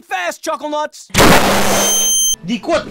Think fast, Chuckle Nuts! Di ikut.